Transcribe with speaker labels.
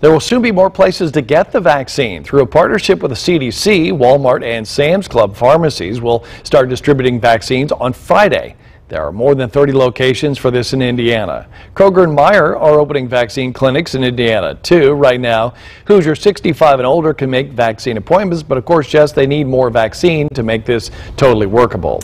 Speaker 1: There will soon be more places to get the vaccine. Through a partnership with the CDC, Walmart and Sam's Club pharmacies will start distributing vaccines on Friday. There are more than 30 locations for this in Indiana. Kroger and Meijer are opening vaccine clinics in Indiana, too, right now. Hoosier 65 and older can make vaccine appointments, but of course, yes, they need more vaccine to make this totally workable.